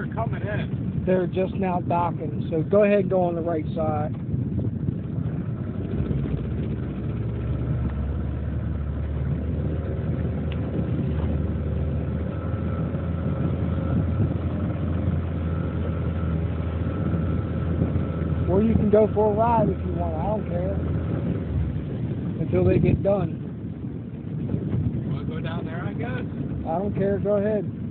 are coming in? They're just now docking, so go ahead and go on the right side. Or you can go for a ride if you want. I don't care. Until they get done. Want to go down there, I guess? I don't care. Go ahead.